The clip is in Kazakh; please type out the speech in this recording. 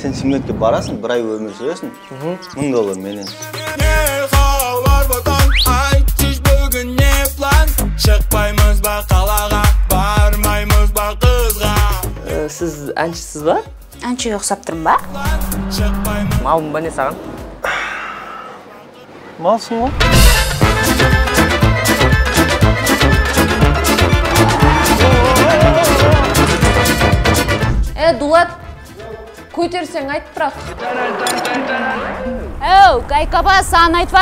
сен шымкентке барасың бір ай өмір сүресің мың доллар менен. Не хабар ботан айтшы бүгін не план? Шықпаймыз ба қалаға бармаймыз ба қызға? Э, сіз әншісіз ба? Әншіге ұқсап тұрмын ба? Малмын ба не саған? Малсың ғой. Ә, Дулат, көтерсең айт бірақ. әу гайкаба саған айтып